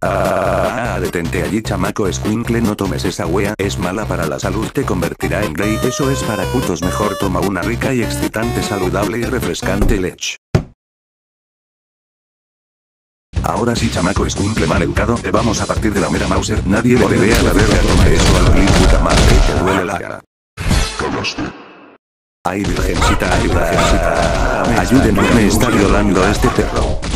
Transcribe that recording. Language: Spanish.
Ah, detente allí chamaco Squinkle no tomes esa wea, es mala para la salud te convertirá en gay, eso es para putos mejor toma una rica y excitante saludable y refrescante leche. Ahora sí chamaco Squinkle mal educado, te vamos a partir de la mera Mauser, nadie le debe a la verga toma eso al clip puta madre, te duele la cara. Ay virgencita, ay virgencita, ayúdenme me está violando este perro.